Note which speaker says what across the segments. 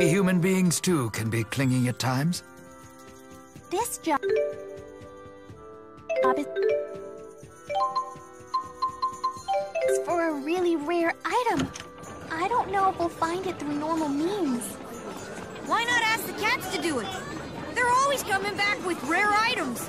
Speaker 1: Human beings, too, can be clingy at times.
Speaker 2: This job is for a really rare item. I don't know if we'll find it through normal means.
Speaker 3: Why not ask the cats to do it? They're always coming back with rare items.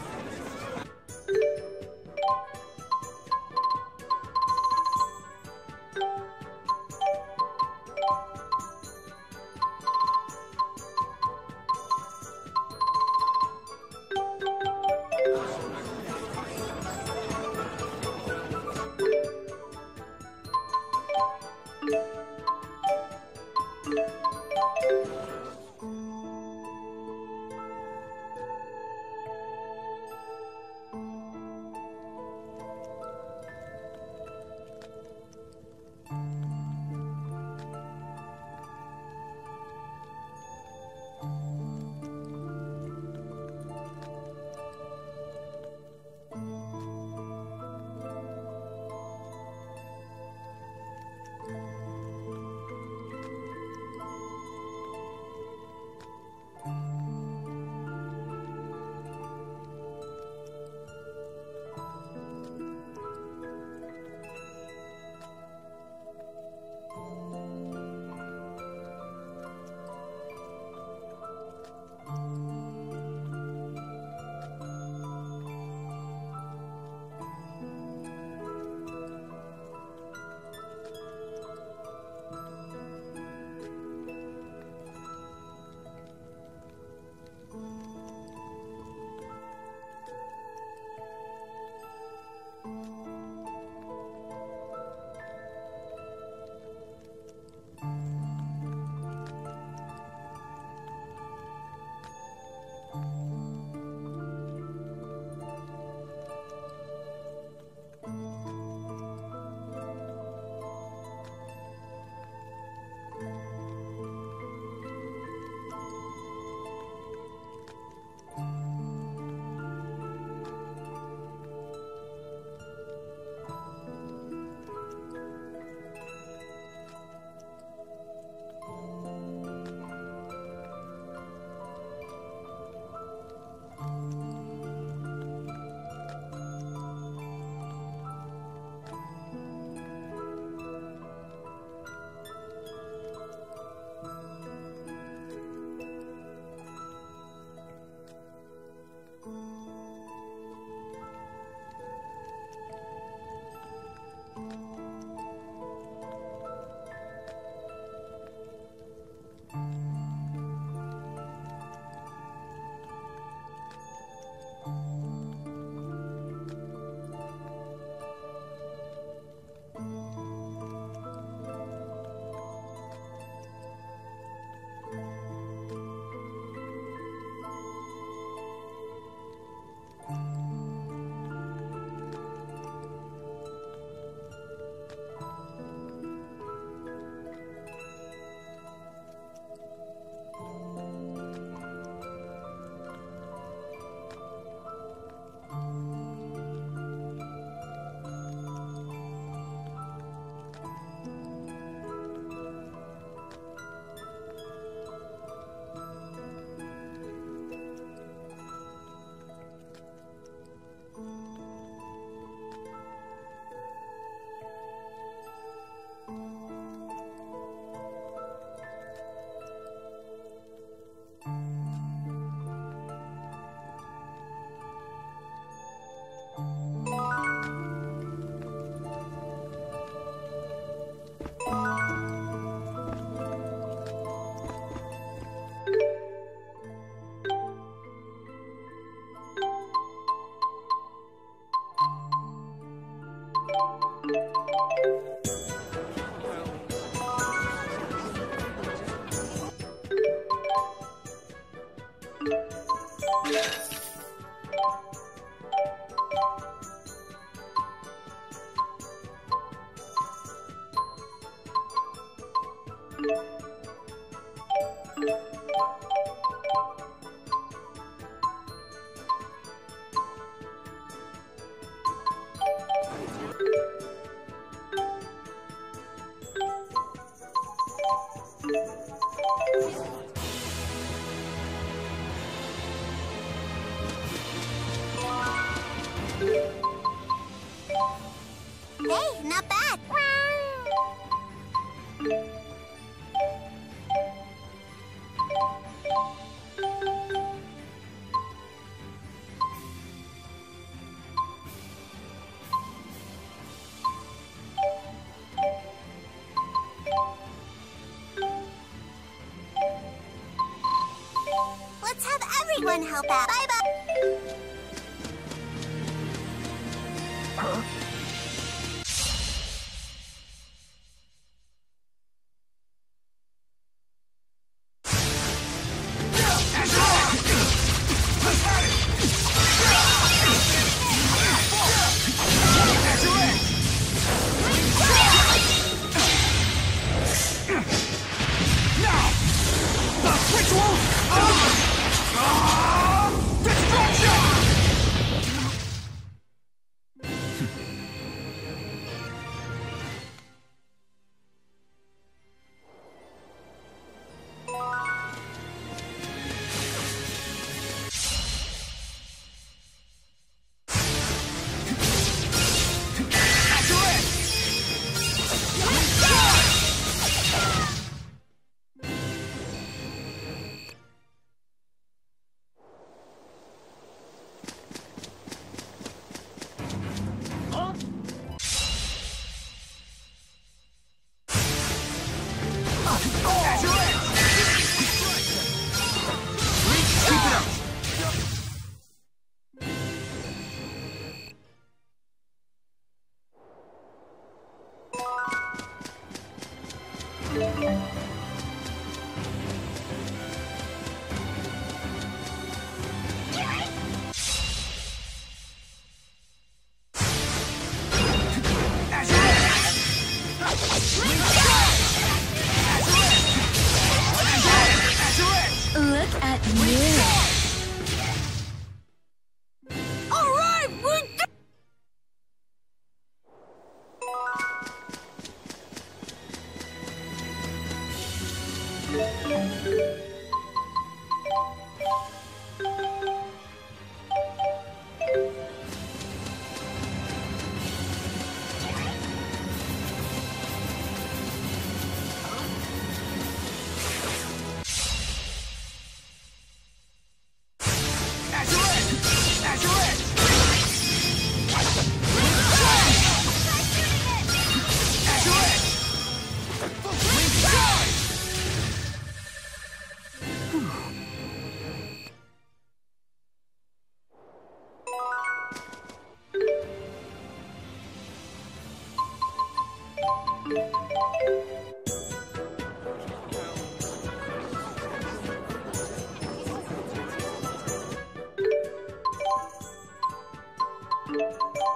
Speaker 4: Out.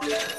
Speaker 5: Look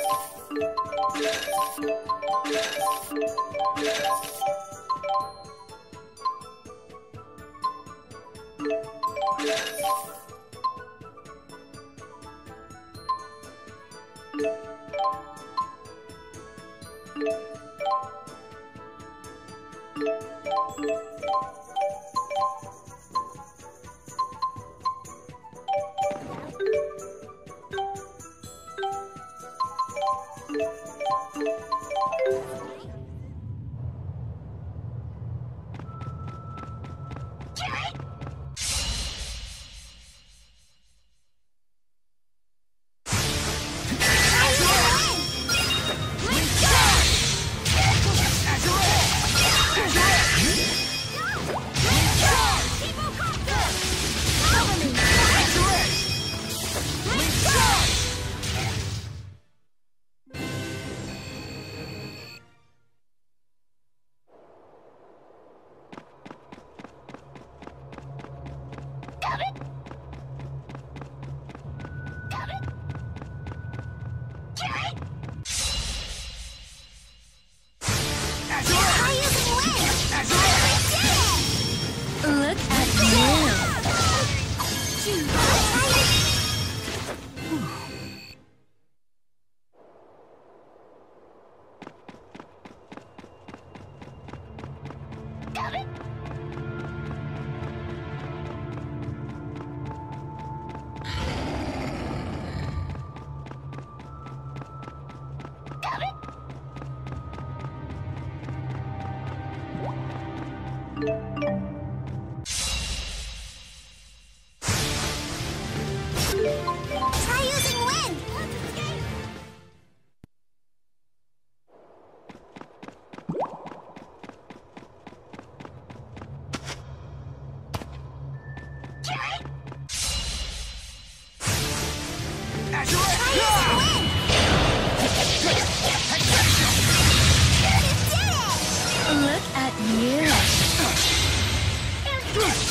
Speaker 6: Form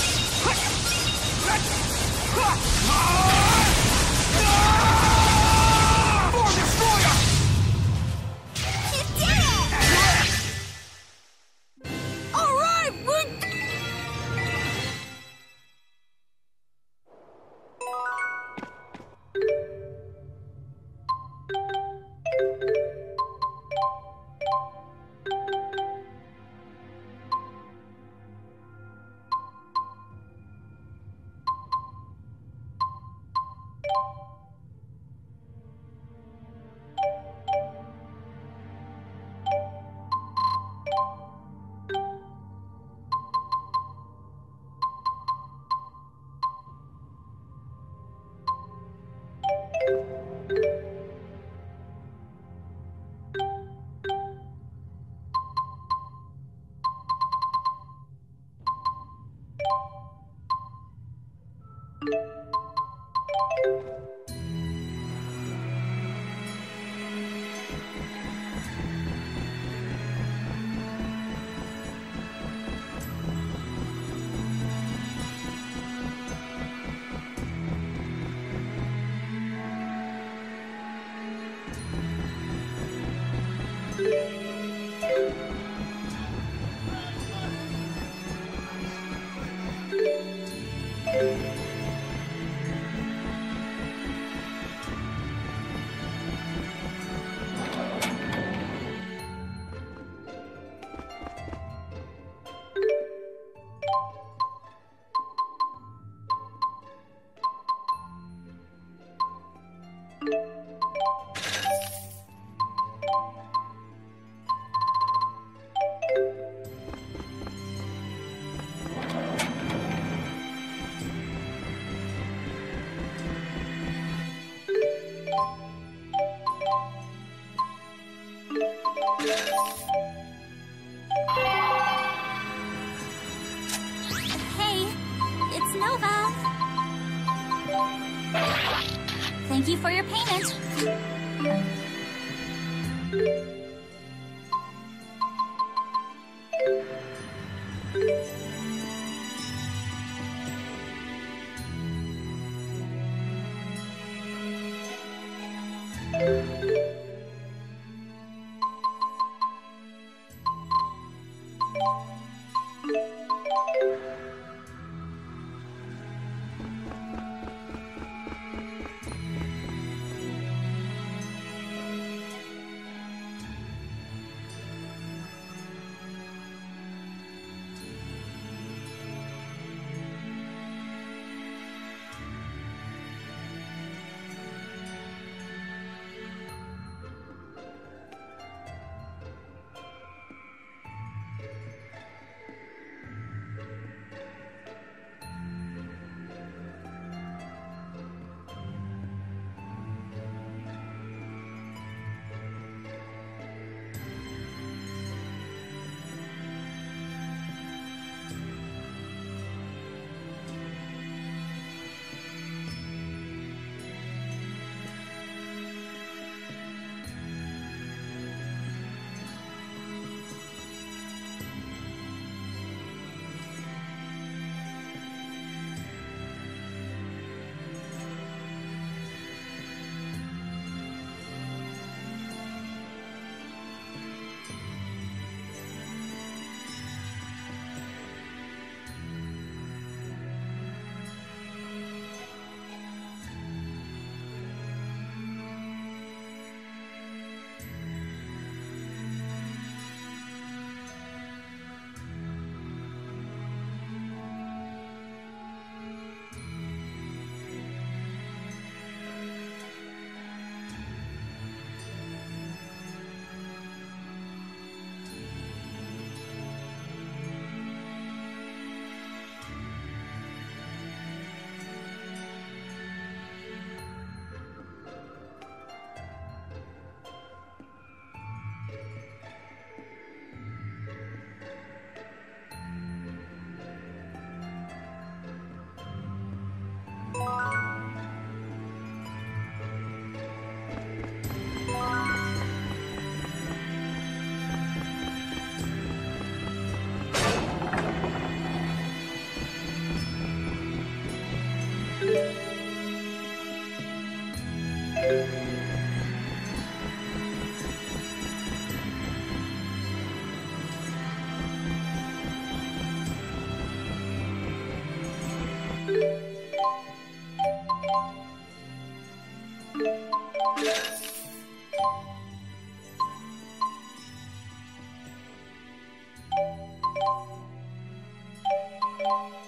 Speaker 7: Bye.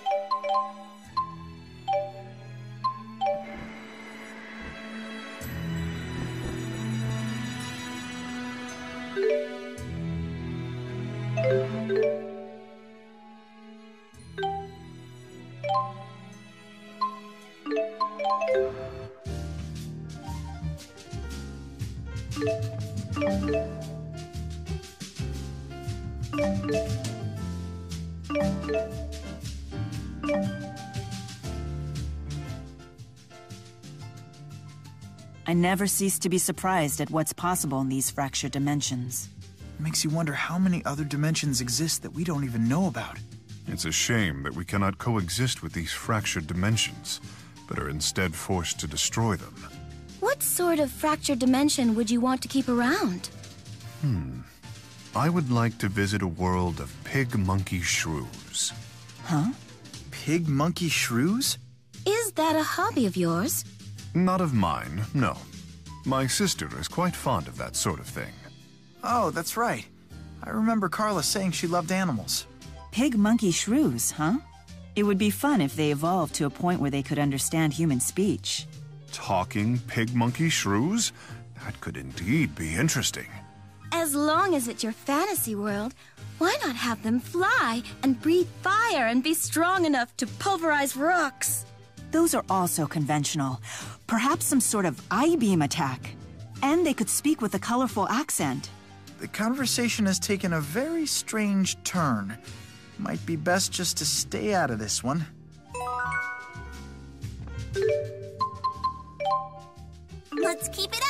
Speaker 8: I never cease to be surprised at what's possible in these fractured dimensions.
Speaker 9: It Makes you wonder how many other dimensions exist that we don't even know about.
Speaker 10: It's a shame that we cannot coexist with these fractured dimensions, but are instead forced to destroy them.
Speaker 4: What sort of fractured dimension would you want to keep around? Hmm.
Speaker 10: I would like to visit a world of pig monkey shrews.
Speaker 8: Huh?
Speaker 9: Pig monkey shrews?
Speaker 4: Is that a hobby of yours?
Speaker 10: Not of mine, no. My sister is quite fond of that sort of thing.
Speaker 9: Oh, that's right. I remember Carla saying she loved animals.
Speaker 8: Pig monkey shrews, huh? It would be fun if they evolved to a point where they could understand human speech.
Speaker 10: Talking pig monkey shrews? That could indeed be interesting.
Speaker 4: As long as it's your fantasy world, why not have them fly and breathe fire and be strong enough to pulverize rocks?
Speaker 8: Those are also conventional. Perhaps some sort of eye beam attack. And they could speak with a colorful accent.
Speaker 9: The conversation has taken a very strange turn. Might be best just to stay out of this one.
Speaker 2: Let's keep it up.